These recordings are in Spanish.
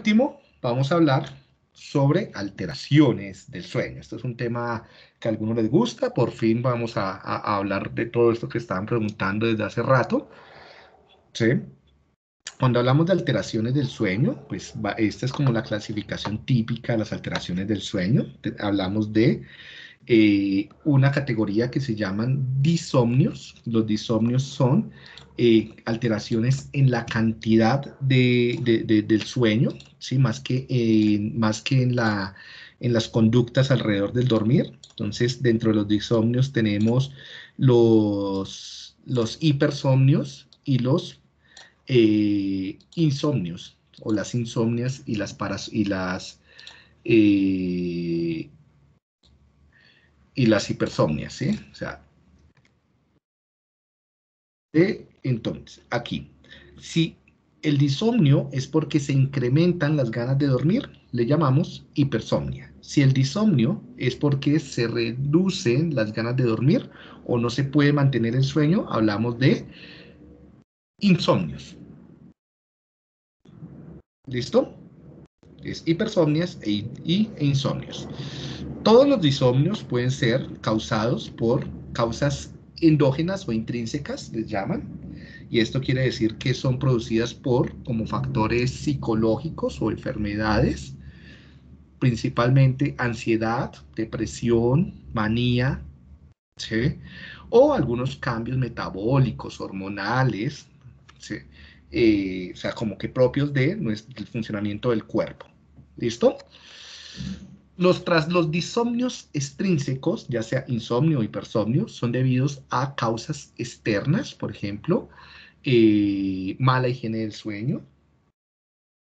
último, vamos a hablar sobre alteraciones del sueño. Esto es un tema que a algunos les gusta. Por fin vamos a, hablar de todo esto que estaban preguntando desde hace rato. ¿Sí? Cuando hablamos de alteraciones del sueño, pues esta es como la clasificación típica de las alteraciones del sueño. hablamos de eh, una categoría que se llaman disomnios. Los disomnios son eh, alteraciones en la cantidad del sueño, ¿sí? más, que, más que en, la, en las conductas alrededor del dormir. Entonces, dentro de los disomnios tenemos los, los hipersomnios y los eh, insomnios, o las insomnias y las, paras, y las eh, y las hipersomnias, ¿sí? O sea, entonces, aquí, si el disomnio es porque se incrementan las ganas de dormir, le llamamos hipersomnia. Si el disomnio es porque se reducen las ganas de dormir o no se puede mantener el sueño, hablamos de insomnios. ¿Listo? Es hipersomnias e, e insomnios. Todos los disomnios pueden ser causados por causas endógenas o intrínsecas, les llaman, y esto quiere decir que son producidas por como factores psicológicos o enfermedades, principalmente ansiedad, depresión, manía, o algunos cambios metabólicos, hormonales, eh, o sea, como que propios de nuestro, funcionamiento del cuerpo. ¿Listo? Los, tras, los disomnios extrínsecos, ya sea insomnio o hipersomnio, son debidos a causas externas, por ejemplo, eh, mala higiene del sueño,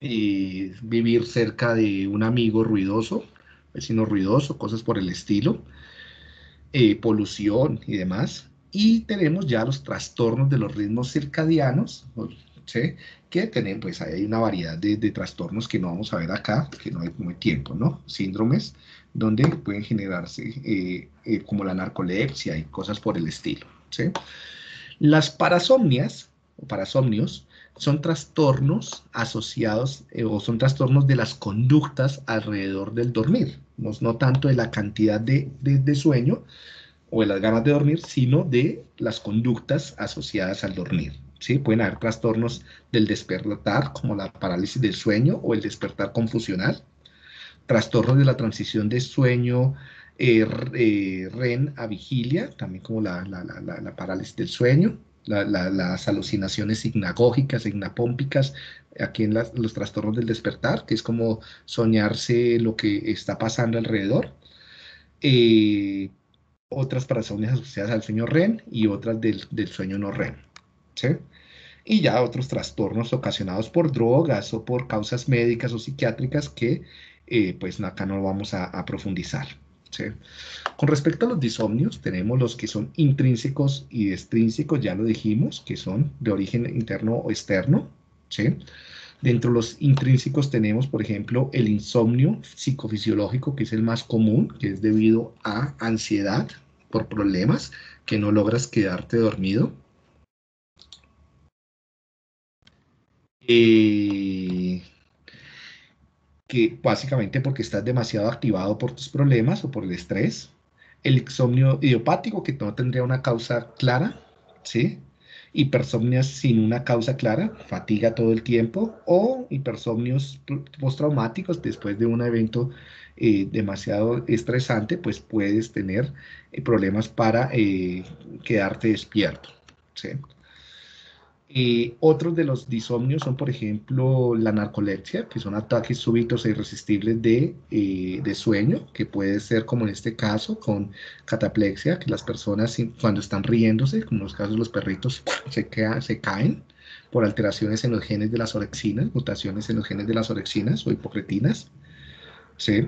eh, vivir cerca de un amigo ruidoso, vecino ruidoso, cosas por el estilo, eh, polución y demás. Y tenemos ya los trastornos de los ritmos circadianos, que tienen, pues hay una variedad de, trastornos que no vamos a ver acá, que no hay, no tiempo, ¿no? Síndromes donde pueden generarse eh, eh, como la narcolepsia y cosas por el estilo, ¿sí? Las parasomnias o parasomnios son trastornos asociados eh, o son trastornos de las conductas alrededor del dormir, no, no tanto de la cantidad de, de sueño o de las ganas de dormir, sino de las conductas asociadas al dormir, ¿sí? Pueden haber trastornos del despertar, como la parálisis del sueño o el despertar confusional, trastornos de la transición de sueño eh, eh, REN a vigilia, también como la, parálisis del sueño, las alucinaciones hignagógicas, hignapómpicas, aquí en los trastornos del despertar, que es como soñarse lo que está pasando alrededor. Eh, otras parasomnias asociadas al sueño REM y otras del, del sueño no Y ya otros trastornos ocasionados por drogas o por causas médicas o psiquiátricas que eh, pues acá no vamos a, profundizar. Con respecto a los disomnios, tenemos los que son intrínsecos y extrínsecos, ya lo dijimos, que son de origen interno o externo. Dentro de los intrínsecos tenemos, por ejemplo, el insomnio psicofisiológico, que es el más común, que es debido a ansiedad por problemas, que no logras quedarte dormido. Eh, que básicamente porque estás demasiado activado por tus problemas o por el estrés. El insomnio idiopático, que no tendría una causa clara, ¿sí? Hipersomnias sin una causa clara, fatiga todo el tiempo, o hipersomnios postraumáticos después de un evento eh, demasiado estresante, pues puedes tener eh, problemas para quedarte despierto. ¿sí? Y otros de los disomnios son, por ejemplo, la narcolepsia, que son ataques súbitos e irresistibles de, eh, de, sueño, que puede ser como en este caso con cataplexia, que las personas cuando están riéndose, como en los casos de los perritos, se, caen por alteraciones en los genes de las orexinas, mutaciones en los genes de las orexinas o hipocretinas. ¿sí?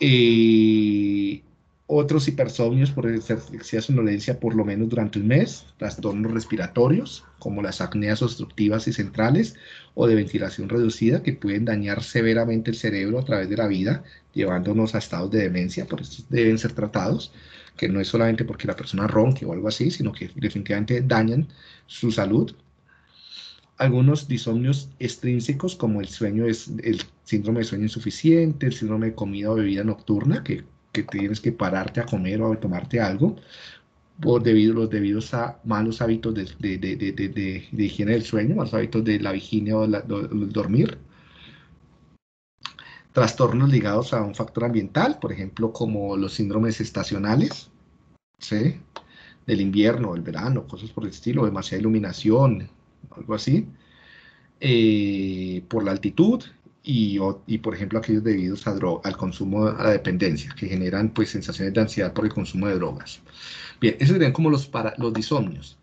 Y otros hipersomnios por excesiva somnolencia por lo menos durante un mes, trastornos respiratorios como las apneas obstructivas y centrales o de ventilación reducida que pueden dañar severamente el cerebro a través de la vida, llevándonos a estados de demencia, por eso deben ser tratados, que no es solamente porque la persona ronque o algo así, sino que definitivamente dañan su salud. algunos disomnios extrínsecos como el sueño es el síndrome de sueño insuficiente, el síndrome de comida o bebida nocturna, que, que tienes que pararte a comer o a tomarte algo, por debido, los debidos a malos hábitos de, de, de, de, higiene del sueño, malos hábitos de la vigilia o la, dormir. Trastornos ligados a un factor ambiental, por ejemplo, como los síndromes estacionales, ¿sí? del invierno, el verano, cosas por el estilo, demasiada iluminación, algo así, eh, por la altitud y, y, por ejemplo aquellos debidos a al consumo, a la dependencia, que generan pues sensaciones de ansiedad por el consumo de drogas. Bien, esos serían como los, para, los disomnios.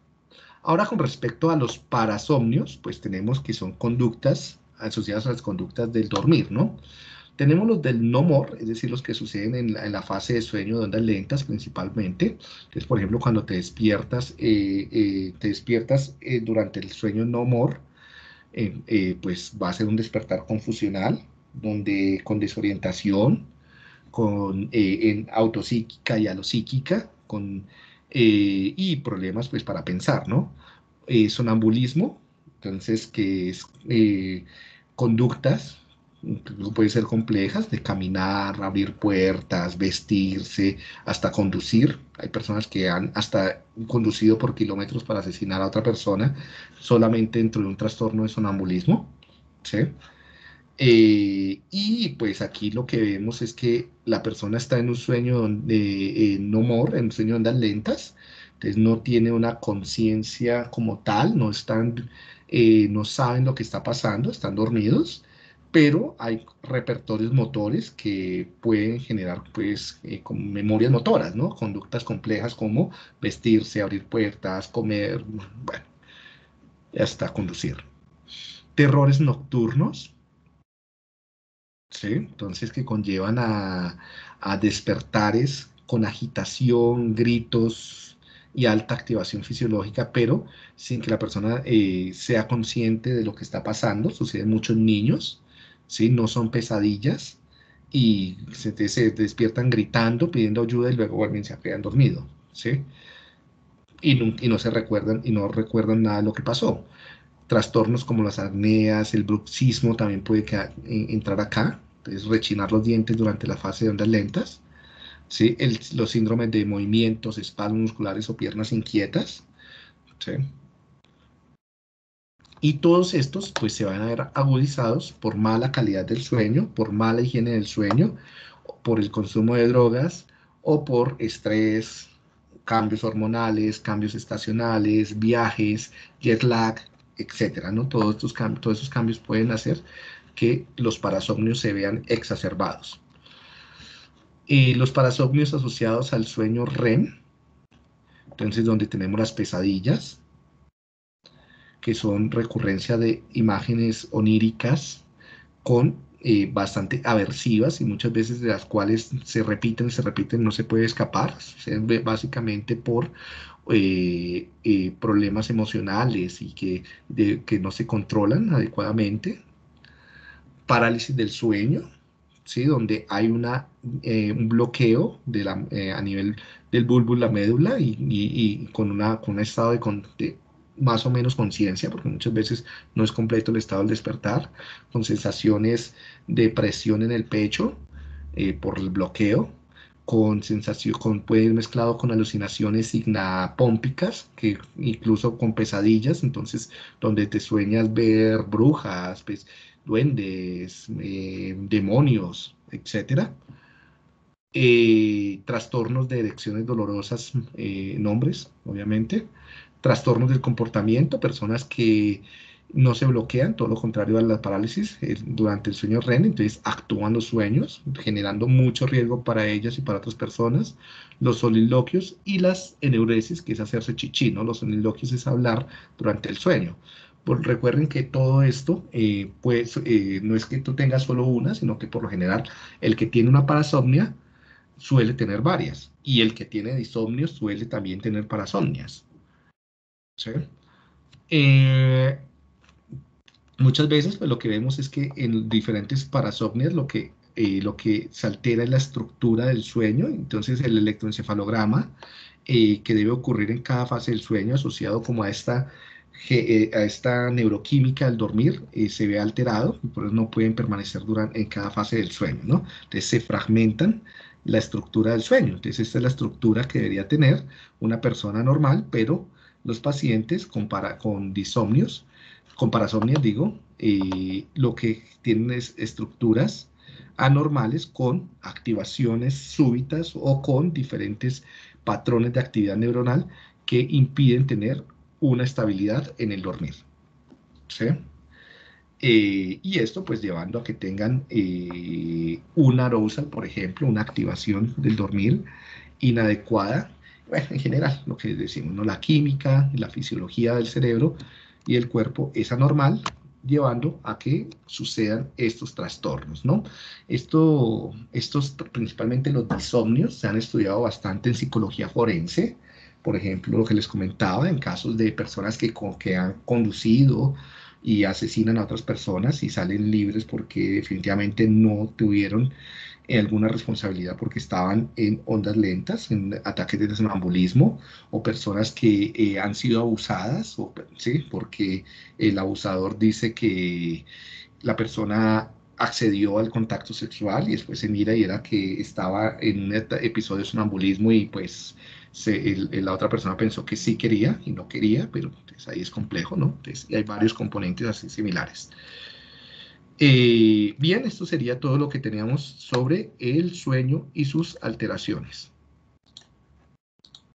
Ahora con respecto a los parasomnios, pues tenemos que son conductas asociadas a las conductas del dormir, ¿no? Tenemos los del no more, es decir, los que suceden en la, fase de sueño de ondas lentas principalmente, que es por ejemplo cuando te despiertas, eh, eh, te despiertas eh, durante el sueño no more, pues va a ser un despertar confusional, donde con desorientación, con en autopsíquica y alopsíquica, con, y problemas pues para pensar, ¿no? sonambulismo, entonces que es conductas incluso pueden ser complejas, de caminar, abrir puertas, vestirse, hasta conducir. Hay personas que han hasta conducido por kilómetros para asesinar a otra persona solamente dentro de un trastorno de sonambulismo. ¿sí? Eh, y pues aquí lo que vemos es que la persona está en un sueño de no more, en un sueño de ondas lentas, entonces no tiene una conciencia como tal, no están, eh, no saben lo que está pasando, están dormidos pero hay repertorios motores que pueden generar pues eh, memorias motoras. Conductas complejas como vestirse, abrir puertas, comer, bueno, hasta conducir. Terrores nocturnos, ¿sí? Entonces que conllevan a, despertares con agitación, gritos y alta activación fisiológica, pero sin que la persona eh, sea consciente de lo que está pasando. Sucede mucho en niños, ¿sí? No son pesadillas y se, despiertan gritando, pidiendo ayuda y luego vuelven se quedan dormidos, ¿sí? Y no, y no, se recuerdan y no recuerdan nada de lo que pasó. Trastornos como las apneas, el bruxismo también puede entrar acá, entonces rechinar los dientes durante la fase de ondas lentas, ¿sí? los síndromes de movimientos, espasmos musculares o piernas inquietas, ¿sí? Y todos estos pues se van a ver agudizados por mala calidad del sueño, por mala higiene del sueño, por el consumo de drogas o por estrés, cambios hormonales, cambios estacionales, viajes, jet lag, etcétera, ¿no? Todos estos, todos esos cambios pueden hacer que los parasomnios se vean exacerbados. Y los parasomnios asociados al sueño REM, entonces donde tenemos las pesadillas, que son recurrencia de imágenes oníricas con eh, bastante aversivas y muchas veces de las cuales se repiten, se repiten, no se puede escapar, básicamente por eh, eh, problemas emocionales y que, que no se controlan adecuadamente. Parálisis del sueño, ¿sí? donde hay una, un bloqueo a nivel del bulbo la médula y, y, con, una, con un estado de más o menos conciencia, porque muchas veces no es completo el estado del despertar, con sensaciones de presión en el pecho eh, por el bloqueo, con sensación, con, puede ir mezclado con alucinaciones signapómpicas, que incluso con pesadillas, entonces donde te sueñas ver brujas, pues, duendes, eh, demonios, etcétera. Eh, trastornos de erecciones dolorosas, nombres, obviamente, trastornos del comportamiento, personas que no se bloquean, todo lo contrario a la parálisis eh, durante el sueño REM, entonces actúan los sueños, generando mucho riesgo para ellas y para otras personas, los soliloquios y las eneuresis, que es hacerse chichi, ¿no? Los soliloquios es hablar durante el sueño. Recuerden que todo esto, eh, pues, eh, no es que tú tengas solo una, sino que por lo general el que tiene una parasomnia suele tener varias, y el que tiene disomnio suele también tener parasomnias. ¿Sí? Eh, muchas veces pues, lo que vemos es que en diferentes parasomnias lo que, eh, lo que se altera es la estructura del sueño, entonces el electroencefalograma eh, que debe ocurrir en cada fase del sueño asociado como a esta eh, a esta neuroquímica del dormir se ve alterado y por eso no pueden permanecer durante, en cada fase del sueño, ¿no? Entonces se fragmentan la estructura del sueño. Entonces esta es la estructura que debería tener una persona normal, pero los pacientes con, para, con disomnios, con parasomnias digo, eh, lo que tienen es estructuras anormales con activaciones súbitas o con diferentes patrones de actividad neuronal que impiden tener una estabilidad en el dormir. ¿sí? Eh, y esto pues llevando a que tengan eh, una arousal, por ejemplo, una activación del dormir inadecuada. Bueno, en general, lo que decimos, ¿no? la química, la fisiología del cerebro y el cuerpo es anormal, llevando a que sucedan estos trastornos, ¿no? Esto, estos, principalmente los disomnios, se han estudiado bastante en psicología forense, por ejemplo, lo que les comentaba, en casos de personas que, que han conducido y asesinan a otras personas y salen libres porque definitivamente no tuvieron alguna responsabilidad porque estaban en ondas lentas, en ataques de sonambulismo, o personas que eh, han sido abusadas, o, ¿sí? porque el abusador dice que la persona accedió al contacto sexual y después se mira y era que estaba en un episodio de sonambulismo y pues la otra persona pensó que sí quería y no quería, pero pues, ahí es complejo, ¿no? Entonces, y hay varios componentes así similares. Eh, bien, esto sería todo lo que teníamos sobre el sueño y sus alteraciones.